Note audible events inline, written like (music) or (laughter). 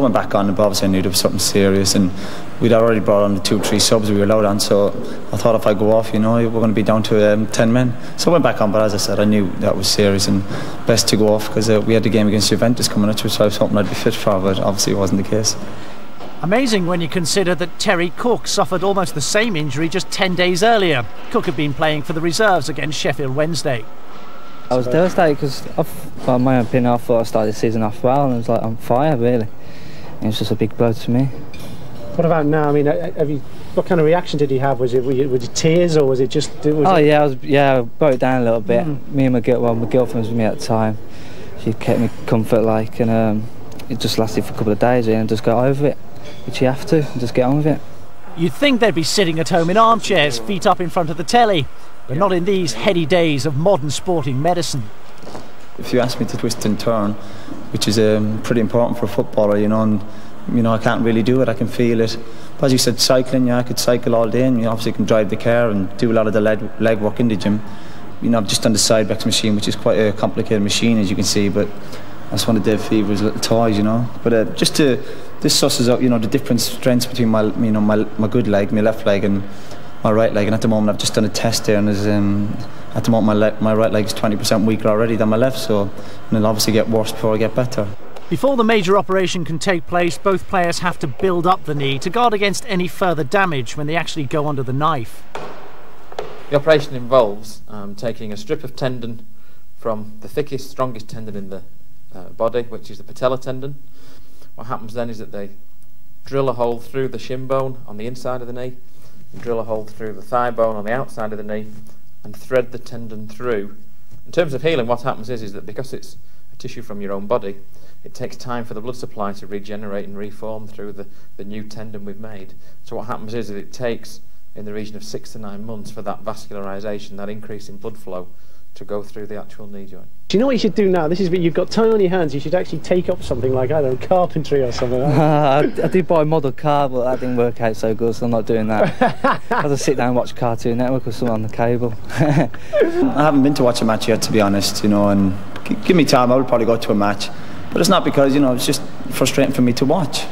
I went back on, but obviously I knew there was something serious, and we'd already brought on the two, three subs we were allowed on. So I thought if I go off, you know, we're going to be down to um, ten men. So I went back on, but as I said, I knew that was serious and best to go off because uh, we had the game against Juventus coming up, which I was hoping I'd be fit for, but obviously it wasn't the case. Amazing when you consider that Terry Cooke suffered almost the same injury just 10 days earlier. Cooke had been playing for the reserves against Sheffield Wednesday. I was devastated because, by my opinion, I thought I started the season off well and I was like on fire, really. It was just a big blow to me. What about now? I mean, uh, have you? What kind of reaction did he have? Was it was it tears or was it just? Was oh it... yeah, I was yeah, I broke down a little bit. Mm. Me and my girl, well, my girlfriend was with me at the time. She kept me comfort like, and um, it just lasted for a couple of days, and just got over it, which you have to, and just get on with it. You'd think they'd be sitting at home in armchairs, feet up in front of the telly, but not in these heady days of modern sporting medicine. If you ask me to twist and turn, which is um, pretty important for a footballer, you know, and you know I can't really do it. I can feel it. But as you said, cycling, yeah, I could cycle all day, and you obviously can drive the car and do a lot of the leg, leg work in the gym. You know, I've just done the Cybex machine, which is quite a complicated machine, as you can see, but that's one of Dave Fevre's little toys, you know. But uh, just to this susses out, you know, the different strengths between my, you know, my my good leg, my left leg, and my right leg. And at the moment, I've just done a test there, and there's um, at the moment my, le- my right leg is 20% weaker already than my left, so and it'll obviously get worse before I get better. Before the major operation can take place, both players have to build up the knee to guard against any further damage when they actually go under the knife. The operation involves um, taking a strip of tendon from the thickest, strongest tendon in the uh, body, which is the patella tendon. What happens then is that they drill a hole through the shin bone on the inside of the knee, drill a hole through the thigh bone on the outside of the knee, and thread the tendon through. In terms of healing, what happens is, is that because it's a tissue from your own body, it takes time for the blood supply to regenerate and reform through the, the new tendon we've made. So what happens is that it takes in the region of six to nine months for that vascularization, that increase in blood flow, to go through the actual knee joint. Do you know what you should do now? This is where you've got time on your hands. You should actually take up something like I don't know carpentry or something. Like (laughs) I, I did buy a model car, but that didn't work out so good, so I'm not doing that. (laughs) I'll just sit down and watch Cartoon Network or something on the cable. (laughs) I haven't been to watch a match yet, to be honest. You know, and give me time, I would probably go to a match. But it's not because you know it's just frustrating for me to watch.